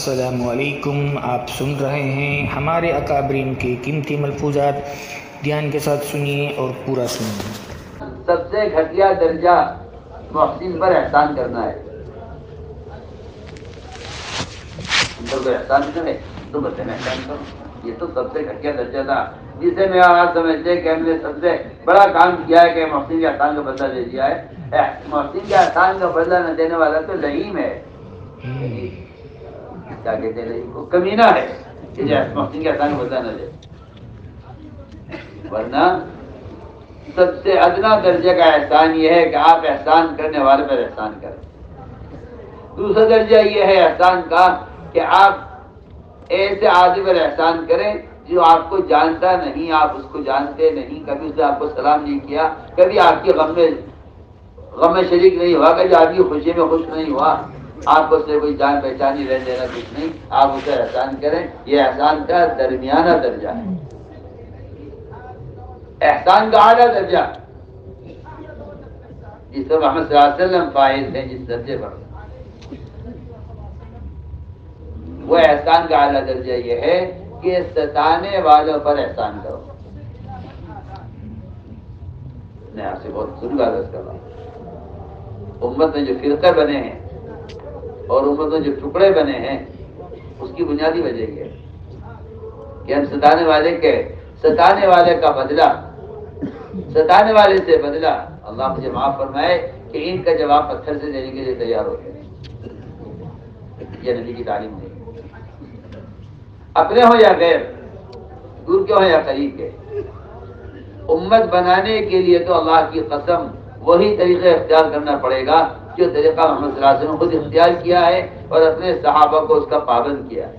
السلام علیکم آپ سن رہے ہیں ہمارے اکابرین کے قیمتی ملفوظات۔ دھیان کے ساتھ سنیے اور پورا سنیے۔ سب سے گھٹیا درجہ محسن پر احسان کرنا ہے۔ ان پر کوئی احسان نہیں کرے تو بچے میں احسان کروں یہ تو سب سے گھٹیا درجہ تھا۔ جسے میں آج سمجھتے کہ ہم نے سب سے بڑا کام کیا ہے کہ محسن کے احسان کا بدلہ دے دیا ہے۔ محسن کے احسان کا بدلہ نہ دینے والا تو لہیم ہے۔ کیا کہتے ہیں کو کمینہ ہے کہ جو محسن کے احسان کا نہ دے ورنہ سب سے ادنا درجے کا احسان یہ ہے کہ آپ احسان کرنے والے پر احسان کریں دوسرا درجہ یہ ہے احسان کا کہ آپ ایسے آدمی پر احسان کریں جو آپ کو جانتا نہیں آپ اس کو جانتے نہیں کبھی اس نے آپ کو سلام نہیں کیا کبھی آپ کی غم میں غم میں شریک نہیں ہوا کبھی آپ کی خوشی میں خوش نہیں ہوا آپ کو اس سے کوئی جان پہچانی رہ دینا کچھ نہیں، آپ اسے احسان کریں، یہ احسان کا درمیانہ درجہ ہے۔ احسان کا اعلیٰ درجہ۔ جس پر محمد صلی اللہ علیہ وسلم فائز ہیں، جس درجے پر۔ وہ احسان کا اعلیٰ درجہ یہ ہے کہ ستانے والوں پر احسان کرو۔ میں آپ سے بہت ضرور عرض کر رہا ہوں۔ امت میں جو فرقے بنے ہیں اور امت میں جو ٹکڑے بنے ہیں، اس کی بنیادی وجہ یہ ہے کہ ہم ستانے والے کے، ستانے والے کا بدلہ، ستانے والے سے بدلہ اللہ مجھے معاف فرمائے کہ ان کا جواب پتھر سے دینے کے لیے تیار ہو گئے یہ نبی کی تعلیم نہیں اپنے ہو یا غیر، دور کے ہو یا قریب کے۔ امت بنانے کے لیے تو اللہ کی قسم وہی طریقہ اختیار کرنا پڑے گا جو طریقہ محمد صلی اللہ علیہ وسلم خود اختیار کیا ہے اور اپنے صحابہ کو اس کا پابند کیا ہے۔